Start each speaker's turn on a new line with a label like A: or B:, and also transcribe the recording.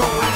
A: cool.